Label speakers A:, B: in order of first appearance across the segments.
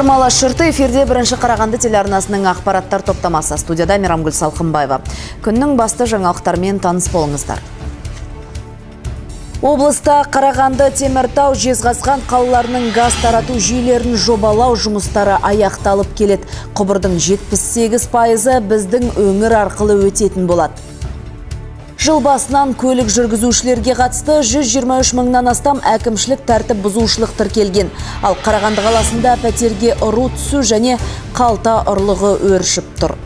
A: Армала шырты эфирде бірінші қарағанды телеарнасының ақпараттар топтамасы студияда Мирамгүл Салқынбаева. Күннің басты жаңалықтармен таныс болыңыздар. Облыста Қарағанды Теміртау жезғазған қалаларының газ тарату жүйелерін жобалау жұмыстары аяқталып келеді. Құбырдың 78 пайызы біздің өңір арқылы өтетін болады. Жыл басынан көлік жүргізушілерге қатысты 123 мыңнан астам әкімшілік тәртіп бұзушылық тіркелген. Ал Қарағанды қаласында пәтерге ұру түсу және қалта ұрлығы өршіп тұр.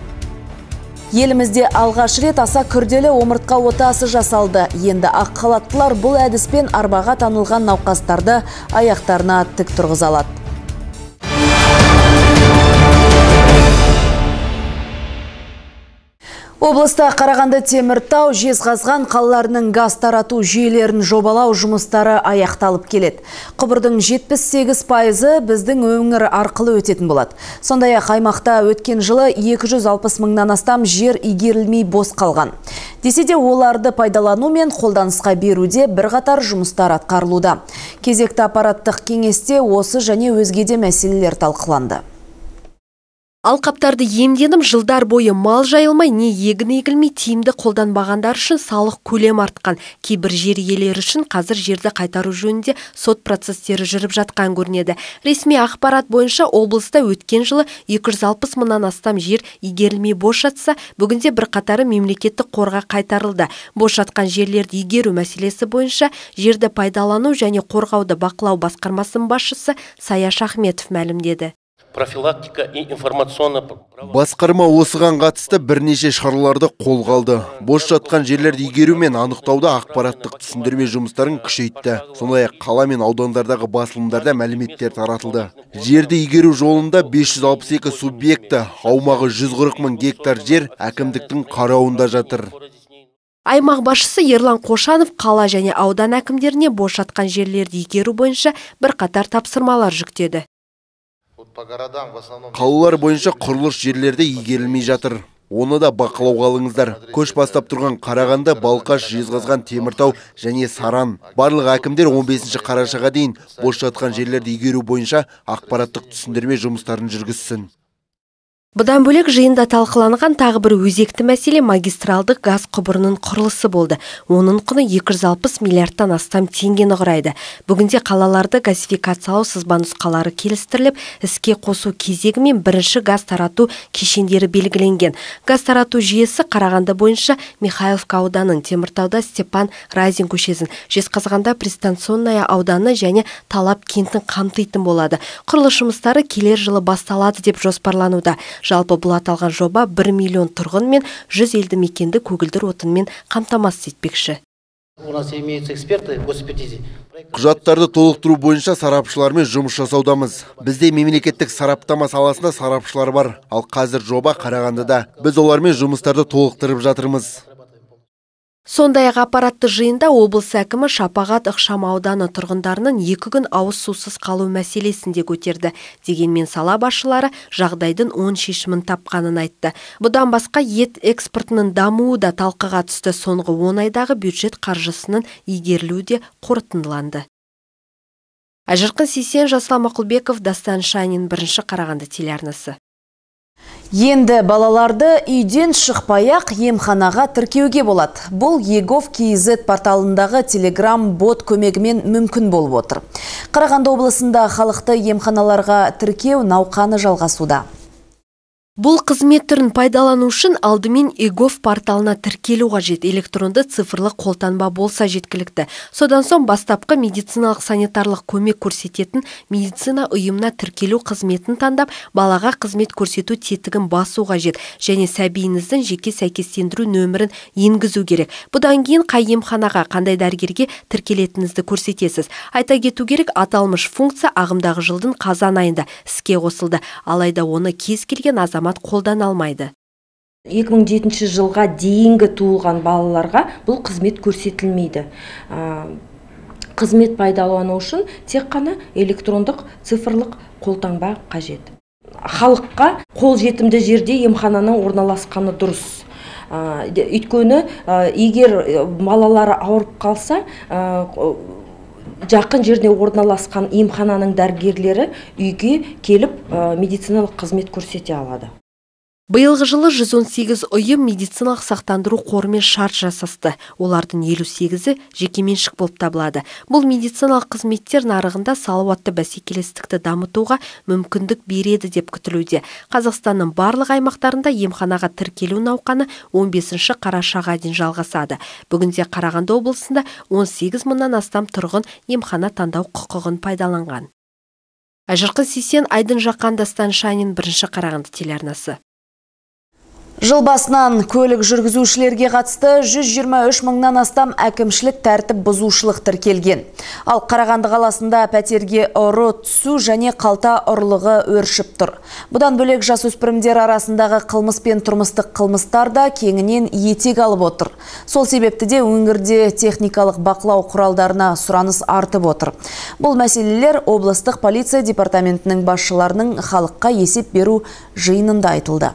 A: Елімізде алғаш рет аса күрделі омыртқа отасы жасалды. Енді ақ халаттылар бұл әдіспен арбаға танылған науқастарды аяқтарына тік тұрғыза алады. Облыста Қарағанды Теміртау жезғазған қалаларының газ тарату жүйелерін жобалау жұмыстары аяқталып келеді. Құбырдың 78 пайызы біздің өңір арқылы өтетін болады. Сондай ақ аймақта өткен жылы 260 мыңнан астам жер игерілмей бос қалған. Десе де оларды пайдалану мен қолданысқа беруде бірқатар жұмыстар атқарылуда. Кезекті аппараттық кеңесте осы және өзге де мәселелер талқыланды.
B: Алқаптарды емденіп жылдар бойы мал жайылмай не егін егілмей тиімді қолданбағандар үшін салық көлем артқан. Кейбір жер иелері үшін қазір жерді қайтару жөнінде сот процестері жүріп жатқан көрінеді. Ресми ақпарат бойынша облыста өткен жылы 260 мыңнан астам жер игерілмей бос жатса, бүгінде бірқатары мемлекеттік қорға қайтарылды. Бос жатқан жерлерді игеру мәселесі бойынша жерді пайдалану және қорғауды бақылау басқармасының басшысы Саяш Ахметов мәлімдеді
C: профилактика и информационно
D: басқарма осыған қатысты бірнеше шараларды қолға алды. Бос жатқан жерлерді игеру мен анықтауда ақпараттық түсіндірме жұмыстарын күшейтті. Сондай ақ қала мен аудандардағы басылымдарда мәліметтер таратылды. Жерді игеру жолында 562 субъекті аумағы 140 мың гектар жер әкімдіктің қарауында жатыр.
B: Аймақ басшысы Ерлан Қошанов қала және аудан әкімдеріне бос жатқан жерлерді игеру бойынша бірқатар тапсырмалар жүктеді.
D: Қалалар бойынша құрылыс жерлерде игерілмей жатыр. Оны да бақылауға алыңыздар. Көш бастап тұрған қарағанды балқаш жезқазған теміртау және саран. Барлық әкімдер 15 қарашаға дейін бос жатқан жерлерді игеру бойынша ақпараттық түсіндірме жұмыстарын жүргізсін.
B: Бұдан бөлек жиында талқыланған тағы бір өзекті мәселе магистралдық газ құбырының құрылысы болды. Оның құны 260 миллиардтан астам теңгені құрайды. Бүгінде қалаларды газификациялау сызба нұсқалары келістіріліп, іске қосу кезегі мен бірінші газ тарату кешендері белгіленген. Газ тарату жүйесі Қарағанды бойынша Михайловка ауданын, Теміртауда Степан Разин көшесін, Жезқазғанда Пристанционная ауданы және Талап кентін қамтитын болады. Құрылыс жұмыстары келер жылы басталады деп жоспарлануда. Жалпы бұл аталған жоба 1 миллион тұрғын мен 100 елді мекенді көгілдір отынмен қамтамасыз етпекші.
E: У нас имеются эксперты госэкспертизе.
D: құжаттарды толықтыру бойынша сарапшылармен жұмыс жасаудамыз бізде мемлекеттік сараптама саласында сарапшылар бар ал қазір жоба қарағандыда біз олармен жұмыстарды толықтырып жатырмыз
B: Сондай ақ аппаратты жиында облыс әкімі Шапағат ықшам ауданы тұрғындарының екі күн ауыз сусыз қалу мәселесін де көтерді. Дегенмен сала басшылары жағдайдың оң шешімін тапқанын айтты. Бұдан басқа ет экспортының дамуы да талқыға түсті. Соңғы 10 айдағы бюджет қаржысының игерілуі де қорытындыланды. Әжірқын Сесен Жасла Мақұлбеков Дастан Шанин бірінші Қарағанды телеарнасы.
A: Енді балаларды үйден шықпай-ақ емханаға тіркеуге болады. Бұл егов KZ порталындағы телеграм бот көмегімен мүмкін болып отыр. Қарағанды облысында халықты емханаларға тіркеу науқаны жалғасуда.
B: Бұл қызмет түрін пайдалану үшін алдымен егов порталына тіркелу қажет электронды цифрлы қолтанба болса жеткілікті. Содан соң бастапқы медициналық санитарлық көмек көрсететін медицина ұйымына тіркелу қызметін таңдап, балаға қызмет көрсету тетігін басу қажет және сәбиіңіздің жеке сәйкестендіру нөмірін енгізу керек. Бұдан кейін қай емханаға қандай дәрігерге тіркелетінізді көрсетесіз. Айта кету керек, аталмыш функция ағымдағы жылдың қазан айында іске қосылды. Алайда оны кез келген азамат азамат қолдана алмайды.
F: 2007 жылға дейінгі туылған балаларға бұл қызмет көрсетілмейді. Қызмет пайдалану үшін тек қана электрондық цифрлық қолтаңба қажет. Халыққа қолжетімді жерде емхананың орналасқаны дұрыс. Өйткені егер балалары ауырып қалса жақын жерде орналасқан емхананың дәрігерлері үйге келіп э, медициналық қызмет көрсете алады.
B: Биылғы жылы 118 ұйым медициналық сақтандыру қорымен шарт жасасты. Олардың 58-і жекеменшік болып табылады. Бұл медициналық қызметтер нарығында салауатты бәсекелестікті дамытуға мүмкіндік береді деп күтілуде. Қазақстанның барлық аймақтарында емханаға тіркелу науқаны 15 қарашаға дейін жалғасады. Бүгінде Қарағанды облысында 18 мыңнан астам тұрғын емхана таңдау құқығын пайдаланған. Әжірқын Сесен Айдын Жақан Дастан Шанин бірінші Қарағанды телеарнасы.
A: Жыл басынан көлік жүргізушілерге қатысты 123 мыңнан астам әкімшілік тәртіп бұзушылық тіркелген. Ал Қарағанды қаласында пәтерге ұры түсу және қалта ұрлығы өршіп тұр. Бұдан бөлек жасөспірімдер арасындағы қылмыс пен тұрмыстық қылмыстар да кеңінен етек алып отыр. Сол себепті де өңірде техникалық бақылау құралдарына сұраныс артып отыр. Бұл мәселелер облыстық полиция департаментінің басшыларының халыққа есеп беру жиынында айтылды.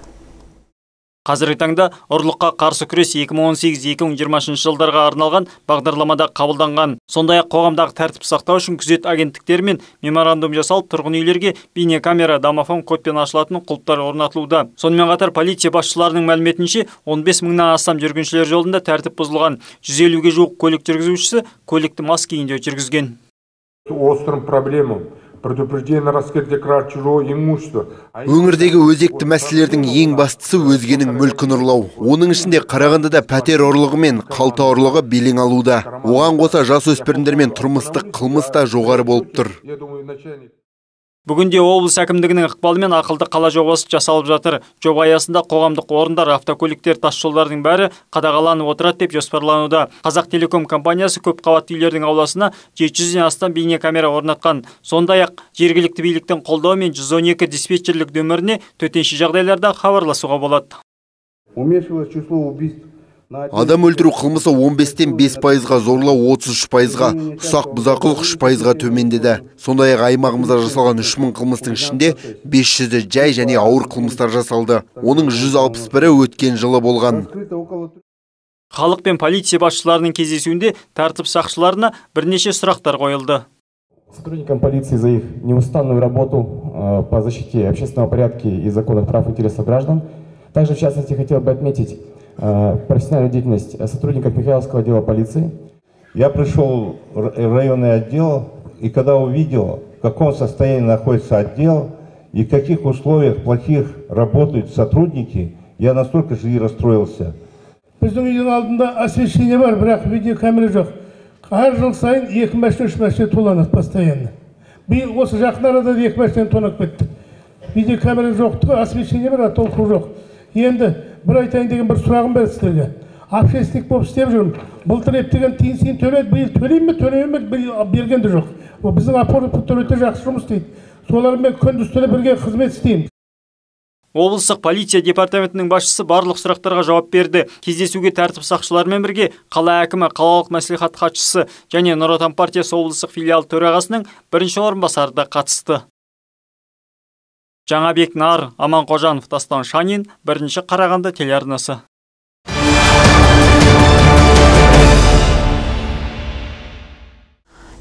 G: Қазіргі таңда ұрлыққа қарсы күрес 2018-2020 жылдарға арналған бағдарламада қабылданған. Сондай ақ қоғамдағы тәртіп сақтау үшін күзет агенттіктерімен меморандум жасалып тұрғын үйлерге бейнекамера домофон кодпен ашылатын құлыптар орнатылуда. Сонымен қатар полиция басшыларының мәліметінше 15 мыңнан астам жүргіншілер жолында тәртіп бұзылған. 150-ге жуық көлік жүргізушісі көлікті мас күйінде жүргізген.
H: Острым проблемам. Предупреждение раскрытия краж чужого имущества.
D: Өңірдегі өзекті мәселелердің ең бастысы өзгенің мүлкін ұрлау. оның ішінде қарағандыда пәтер ұрлығы мен қалта ұрлығы белең алуда. Оған қоса жасөспірімдер мен тұрмыстық қылмыс та жоғары болып тұр.
G: Бүгінде облыс әкімдігінің ықпалымен ақылды қала жобасы жасалып жатыр. Жоба аясында қоғамдық орындар автокөліктер тасжолдардың бәрі қадағаланып отырады деп жоспарлануда. Қазақ телеком компаниясы көпқабатты үйлердің ауласына 700-ден астам бейнекамера орнатқан. Сондай ақ жергілікті биліктің қолдауымен 112 диспетчерлік нөміріне төтенше жағдайларда хабарласуға болады.
H: Уменьшилось число убийств.
D: Адам өлтіру қылмысы 15-тен 5 пайызға зорлау 33 пайызға ұсақ бұзақылық 3 пайызға төмендеді. Сондай ақ аймағымызда жасалған 3000 қылмыстың ішінде 500-і жай және ауыр қылмыстар жасалды. Оның 161-і өткен жылы болған.
G: Халық пен полиция басшыларының кездесуінде тәртіп сақшыларына бірнеше сұрақтар қойылды.
I: Сотрудникам полиции за их неустанную работу э, по защите общественного порядка и законных прав и интересов граждан. Также, в частности, хотел бы отметить профессиональную деятельность сотрудников Михайловского отдела полиции.
J: Я пришел в районный отдел, и когда увидел, в каком состоянии находится отдел и в каких условиях плохих работают сотрудники, я настолько же и расстроился.
K: біздің үйдің алдында освещение бар бірақ видеокамера жоқ әр жыл сайын екі машина үш машина туланады постоянно биыл осы жақын арада екі машина тонап кетті видеокамера жоқтығы освещение бар а толқу жоқ енді бір айтайын деген бір сұрағым бар сіздерге общественник болып істеп жүрмін былтыр ептеген тиын сейін төледі биыл төлеймін бе төлемеймін бе биыл берген де жоқ біздің опорный өте жақсы жұмыс істейді солармен күндіз түні бірге қызмет істеймін
G: облыстық полиция департаментінің басшысы барлық сұрақтарға жауап берді. Кездесуге тәртіп сақшыларымен бірге қала әкімі қалалық мәслихат хатшысы және нұр отан партиясы облыстық филиалы төрағасының бірінші орынбасары да қатысты. Жаңабек нар аманқожанов дастан шанин бірінші қарағанды телеарнасы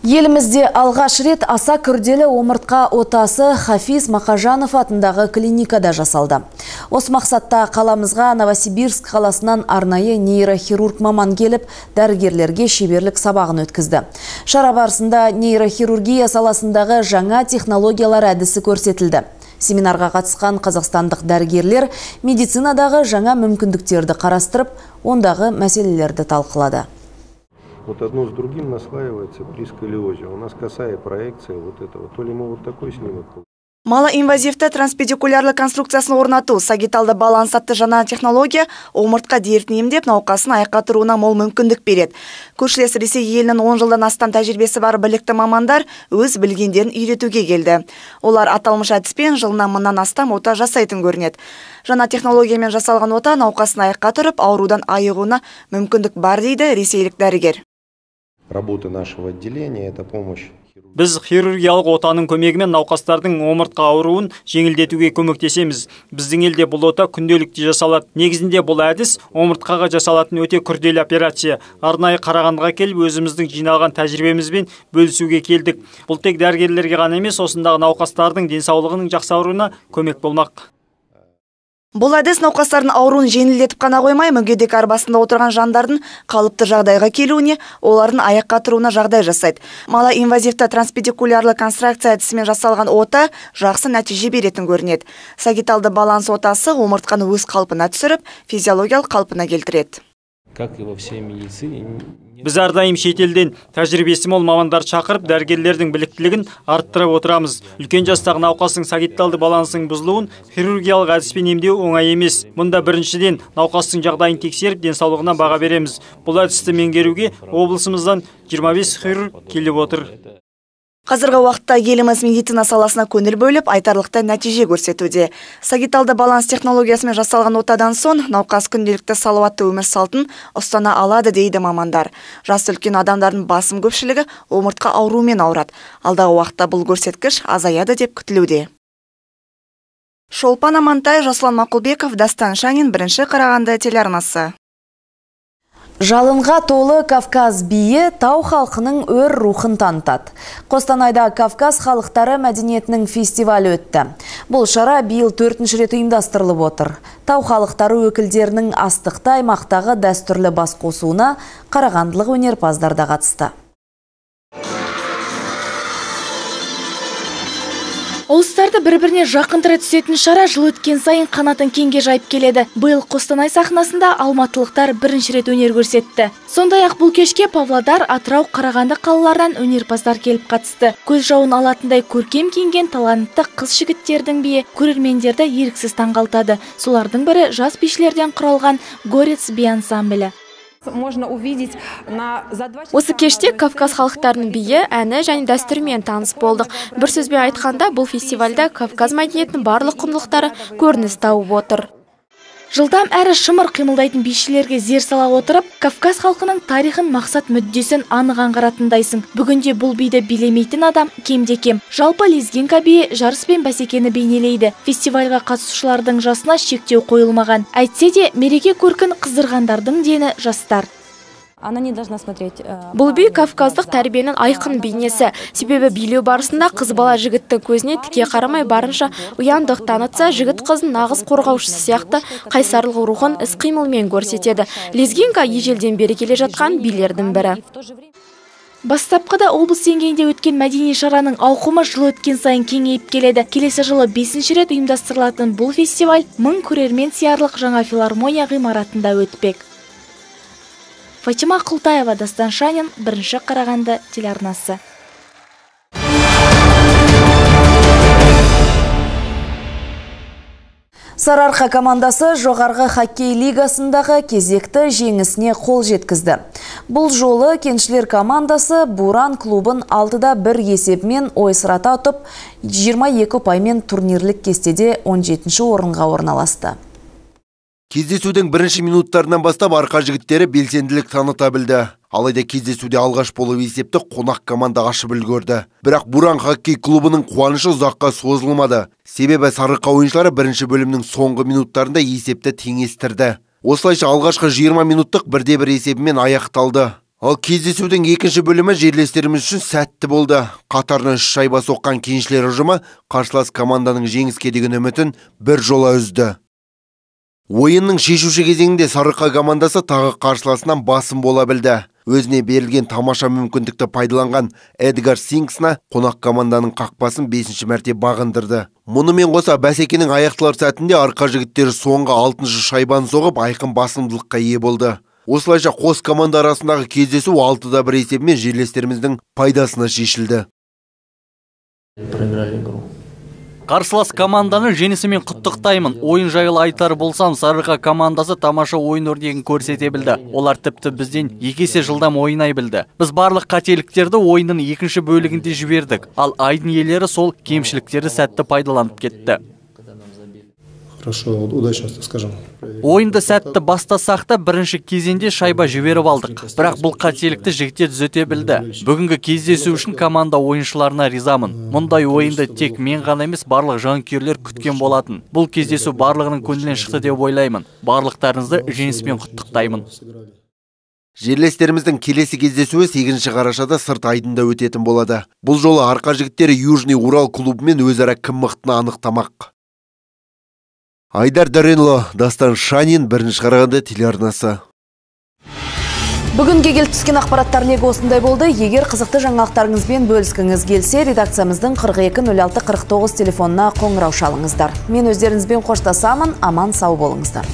A: Елімізде алғаш рет аса күрделі омыртқа отасы Хафиз Мақажанов атындағы клиникада жасалды. Осы мақсатта қаламызға Новосибирск қаласынан арнайы нейрохирург маман келіп, дәрігерлерге шеберлік сабағын өткізді. Шара барысында нейрохирургия саласындағы жаңа технологиялар әдісі көрсетілді. Семинарға қатысқан қазақстандық дәрігерлер медицинадағы жаңа мүмкіндіктерді қарастырып, ондағы мәселелерді талқылады.
L: Вот одно с другим наслаивается при сколиозе. У нас косая проекция вот этого. То ли мы вот такой снимок
M: малоинвазивті транспедикулярлы конструкциясын орнату сагиталды баланс атты жаңа технология омыртқа дертін емдеп науқасын аяққа тұруына мол мүмкіндік береді. Көршілес ресей елінің 10 жылдан астам тәжірибесі бар білікті мамандар өз білгендерін үйретуге келді. Олар аталмыш әдіспен жылына мыңнан астам ота жасайтын көрінеді. Жаңа технологиямен жасалған ота науқасын аяққа тұрып аурудан айығуына мүмкіндік бар дейді ресейлік дәрігер.
L: Работы нашего отделения это помощь
G: біз хирургиялық отаның көмегімен науқастардың омыртқа ауруын жеңілдетуге көмектесеміз. Біздің елде бұл ота күнделікті жасалады. Негізінде бұл әдіс омыртқаға жасалатын өте күрделі операция. Арнайы қарағандыға келіп өзіміздің жиналған тәжірибемізбен бөлісуге келдік. Бұл тек дәрігерлерге ғана емес осындағы науқастардың денсаулығының жақсаруына көмек болмақ.
M: Бұл әдіс науқастардың ауруын жеңілдетіп қана қоймай, мүгедек арбасында отырған жандардың қалыпты жағдайға келуіне, олардың аяққа тұруына жағдай жасайды. Мала инвазивті транспедикулярлы констракция әдісімен жасалған ота жақсы нәтиже беретін көрінеді. Сагиталды баланс отасы омыртқаны өз қалпына түсіріп, физиологиялық қалпына келтіреді.
N: Как и во всей медицине,
G: біз әрдайым шетелден тәжірибесі мол мамандар шақырып дәрігерлердің біліктілігін арттырып отырамыз. Үлкен жастағы науқастың сагиталды балансының бұзылуын хирургиялық әдіспен емдеу оңай емес. Мұнда біріншіден науқастың жағдайын тексеріп денсаулығына баға береміз. Бұл әдісті меңгеруге облысымыздан 25 хирург келіп отыр.
M: Қазіргі уақытта еліміз медицина саласына көңіл бөліп, айтарлықтай нәтиже көрсетуде. Сагиталды баланс технологиясымен жасалған отадан соң науқас күнделікті салауатты өмір салтын ұстана алады дейді мамандар. Жас үлкен адамдардың басым көпшілігі омыртқа ауруымен ауырады. Алдағы уақытта бұл көрсеткіш азаяды деп күтілуде. Шолпан Амантай, Жаслан Мақұлбеков, Дастан Шанин, бірінші Қарағанды телеарнасы.
A: Жалынға толы Кавказ биі тау халқының өр рухын танытады. Қостанайда Кавказ халықтары мәдениетінің фестивалі өтті. Бұл шара биыл төртінші рет ұйымдастырылып отыр. Тау халықтары өкілдерінің астықты аймақтағы дәстүрлі бас қосуына қарағандылық өнерпаздар да қатысты.
O: Ұлыстарды бір-біріне жақындыра түсетін шара жыл өткен сайын қанатын кеңге жайып келеді. Биыл Қостанай сахнасында алматылықтар бірінші рет өнер көрсетті. Сондай-ақ бұл кешке Павлодар, Атырау, Қарағанды қалаларынан өнерпаздар келіп қатысты. Көз жауын алатындай көркем киінген талантты қыз жігіттердің биі көрермендерді еріксіз таңғалтады. Солардың бірі жас бишілерден құралған Горец би ансамблі
P: осы кеште кавказ халықтарының биі әні және дәстүрімен таныс болдық. Бір сөзбен айтқанда бұл фестивальда кавказ мәдениетінің барлық құндылықтары көрініс тауып отыр.
O: Жылдам әрі шымыр қимылдайтын бишілерге зер сала отырып, Кавказ халқының тарихын, мақсат мүддесін анық аңғаратындайсың. Бүгінде бұл биді билемейтін адам кемде кем. Жалпы лезгинка биі жарыс пен бәсекені бейнелейді. Фестивальға қатысушылардың жасына шектеу қойылмаған. Әйтсе де мереке көркін қыздырғандардың дені жастар.
P: Бұл би кавказдық тәрбиенің айқын бейнесі. себебі билеу барысында қыз бала жігіттің көзіне тіке қарамай барынша ұяңдық танытса жігіт қыздың нағыз қорғаушысы сияқты қайсарлық рухын іс қимылмен көрсетеді. Лезгинка ежелден бері келе жатқан билердің бірі.
O: Бастапқыда облыс деңгейінде өткен мәдени шараның ауқымы жыл өткен сайын кеңейіп келеді. Келесі жылы бесінші рет ұйымдастырылатын бұл фестиваль мың көрермен сиярлық жаңа филармония ғимаратында өтпек. Фатима Құлтаева, Дастан Шанин, бірінші Қарағанды телеарнасы.
A: Сарыарқа командасы жоғарғы хоккей лигасындағы кезекті жеңісіне қол жеткізді. Бұл жолы кеншілер командасы Буран клубын алтыда бір есебімен ойсырата ұтып, 22 паймен турнирлік кестеде 17 орынға орналасты.
D: Кездесудің бірінші минуттарынан бастап арқа жігіттері белсенділік таныта білді. Алайда кездесуде алғаш болып есепті қонақ команда ашып үлгерді. Бірақ Буран хоккей клубының қуанышы ұзаққа созылмады. Себебі сарықа ойыншылары бірінші бөлімнің соңғы минуттарында есепті теңестірді. Осылайша алғашқы 20 минуттық бірде бір есебімен аяқталды. Ал кездесудің екінші бөлімі жерлестеріміз үшін сәтті болды. Қатарына үш шайба соққан кеншілер ұжымы қарсылас команданың жеңіске деген үмітін бір жола үзді. Ойынның шешуші кезеңінде Сарықа командасы тағы қарсыласынан басым бола білді. Өзіне берілген тамаша мүмкіндікті пайдаланған Эдгар Синксна қонақ команданың қақпасын 5 мәрте бағындырды. Мұнымен қоса бәсекенің аяқталар сәтінде арқа жігіттері соңғы 6 шайбаны соғып айқын басымдылыққа ие болды. Осылайша қос команда арасындағы кездесу 6-да бір есебімен жерлестеріміздің пайдасына шешілді.
Q: Қарсылас команданы жеңісімен құттықтаймын. Ойын жайлы айтар болсам сарыға командасы тамаша ойын өрнегін көрсете білді. Олар тіпті бізден екі есе жылдам ойнай білді. Біз барлық қателіктерді ойынның екінші бөлігінде жібердік. Ал айдын иелері сол кемшіліктерді сәтті пайдаланып кетті.
R: Хорошо, удачно, так скажем.
Q: ойынды сәтті бастасақ та бірінші кезеңде шайба жіберіп алдық. Бірақ бұл қателікті жігіттер түзете білді. Бүгінгі кездесу үшін команда ойыншыларына ризамын. Мұндай ойынды тек мен ғана емес барлық жанкүйерлер күткен болатын. Бұл кездесу барлығының көңілінен шықты деп ойлаймын. Барлықтарыңызды жеңіспен құттықтаймын.
D: Жерлестеріміздің келесі кездесуі 8 қарашада сырт айдында өтетін болады. Бұл жолы арқа жігіттері южный урал клубымен өзара кім мықтыны анықтамақ. Айдар дәренұлы дастан шанин бірінші қарағанды телеарнасы
A: Бүгінге келіп түскен ақпараттар легі осындай болды. Егер қызықты жаңалықтарыңызбен бөліскіңіз келсе, редакциямыздың 42 06 49 телефонына қоңырау шалыңыздар. Мен өздеріңізбен қоштасамын, аман сау болыңыздар.